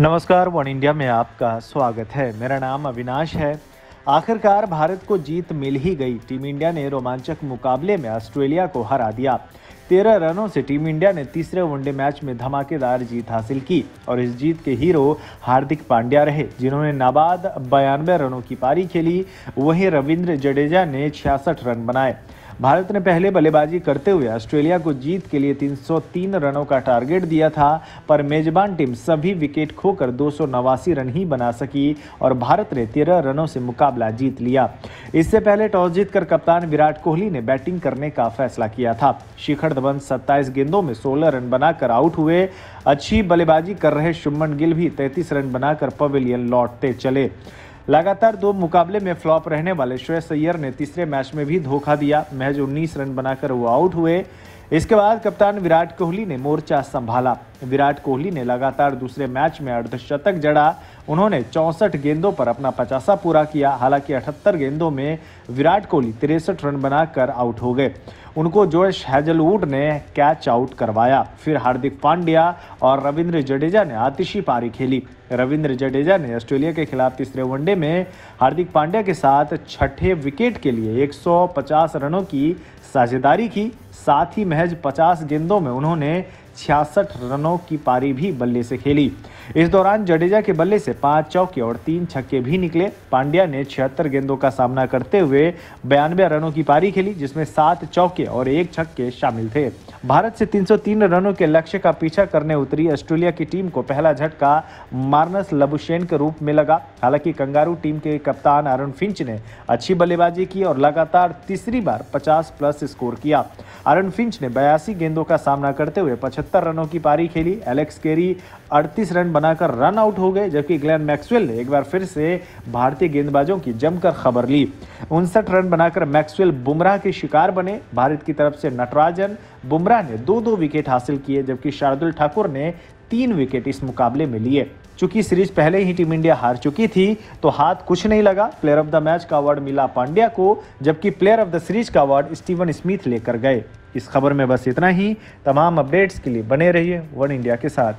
नमस्कार, one India में आपका स्वागत है। मेरा नाम अविनाश है। आखिरकार भारत को जीत मिल ही गई। टीम इंडिया ने रोमांचक मुकाबले में ऑस्ट्रेलिया को हरा दिया। तेरह रनों से टीम इंडिया ने तीसरे वनडे मैच में धमाकेदार जीत हासिल की और इस जीत के हीरो हार्दिक पांड्या रहे, जिन्होंने नाबाद बयानवे रनों की पारी खेली। वहीं रविंद्र जडेजा ने छियासठ रन बनाए। भारत ने पहले बल्लेबाजी करते हुए ऑस्ट्रेलिया को जीत के लिए 303 रनों का टारगेट दिया था, पर मेजबान टीम सभी विकेट खोकर दो सौ नवासी रन ही बना सकी और भारत ने 13 रनों से मुकाबला जीत लिया। इससे पहले टॉस जीतकर कप्तान विराट कोहली ने बैटिंग करने का फैसला किया था। शिखर धवन 27 गेंदों में 16 रन बनाकर आउट हुए। अच्छी बल्लेबाजी कर रहे शुभमन गिल भी 33 रन बनाकर पवेलियन लौटते चले। लगातार दो मुकाबले में फ्लॉप रहने वाले श्रेयस अय्यर ने तीसरे मैच में भी धोखा दिया। महज 19 रन बनाकर वो आउट हुए। इसके बाद कप्तान विराट कोहली ने मोर्चा संभाला। विराट कोहली ने लगातार दूसरे मैच में अर्धशतक जड़ा। उन्होंने चौसठ गेंदों पर अपना पचासा पूरा किया। हालाँकि अठहत्तर गेंदों में विराट कोहली तिरसठ रन बनाकर आउट हो गए। उनको जोश हैजलवुड ने कैच आउट करवाया। फिर हार्दिक पांड्या और रविंद्र जडेजा ने आतिशी पारी खेली। रविंद्र जडेजा ने ऑस्ट्रेलिया के खिलाफ तीसरे वनडे में हार्दिक पांड्या के साथ छठे विकेट के लिए 150 रनों की साझेदारी की साथ ही महज 50 गेंदों में उन्होंने छियासठ रनों की पारी भी बल्ले से खेली। इस दौरान जडेजा के बल्ले से पाँच चौके और तीन छक्के भी निकले। पांड्या ने छिहत्तर गेंदों का सामना करते हुए बयानवे रनों की पारी खेली, जिसमें सात चौके और एक छक्के शामिल थे। भारत से 303 रनों के लक्ष्य का पीछा करने उतरी ऑस्ट्रेलिया की टीम को पहला झटका मार्नस लबुशेन के रूप में लगा। हालाँकि कंगारू टीम के कप्तान अरुण फिंच ने अच्छी बल्लेबाजी की और लगातार तीसरी बार 50 प्लस स्कोर किया। अरुण फिंच ने बयासी गेंदों का सामना करते हुए पचहत्तर रनों की पारी खेली। एलेक्स केरी 38 रन बनाकर रन आउट हो गए, जबकि ग्लैन मैक्सवेल ने एक बार फिर से भारतीय गेंदबाजों की जमकर खबर ली। उनसठ रन बनाकर मैक्सवेल बुमराह के शिकार बने। भारत की तरफ़ से नटराजन बुमराह ने दो दो विकेट हासिल किए, जबकि शार्दुल ठाकुर ने तीन विकेट इस मुकाबले में लिए। चूँकि सीरीज़ पहले ही टीम इंडिया हार चुकी थी तो हाथ कुछ नहीं लगा। प्लेयर ऑफ़ द मैच का अवार्ड मिला पांड्या को, जबकि प्लेयर ऑफ़ द सीरीज़ का अवार्ड स्टीवन स्मिथ लेकर गए। इस खबर में बस इतना ही। तमाम अपडेट्स के लिए बने रहिए वन इंडिया के साथ।